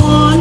one